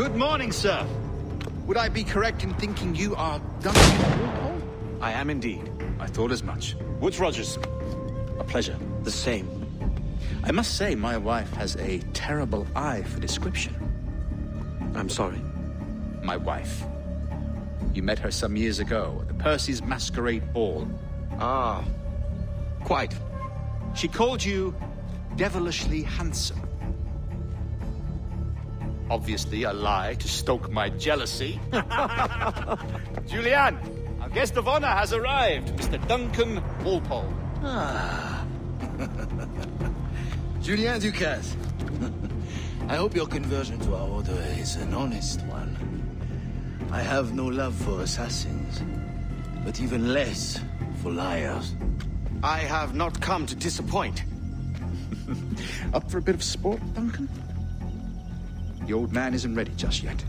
Good morning, sir. Would I be correct in thinking you are Duncan Walpole? I am indeed. I thought as much. Woodes Rogers. A pleasure. The same. I must say, my wife has a terrible eye for description. I'm sorry. My wife. You met her some years ago at the Percy's Masquerade Ball. Ah, quite. She called you devilishly handsome. Obviously a lie to stoke my jealousy. Julien, our guest of honor has arrived, Mr. Duncan Walpole. Ah. Julien du Casse. I hope your conversion to our order is an honest one. I have no love for assassins, but even less for liars. I have not come to disappoint. Up for a bit of sport, Duncan? The old man isn't ready just yet.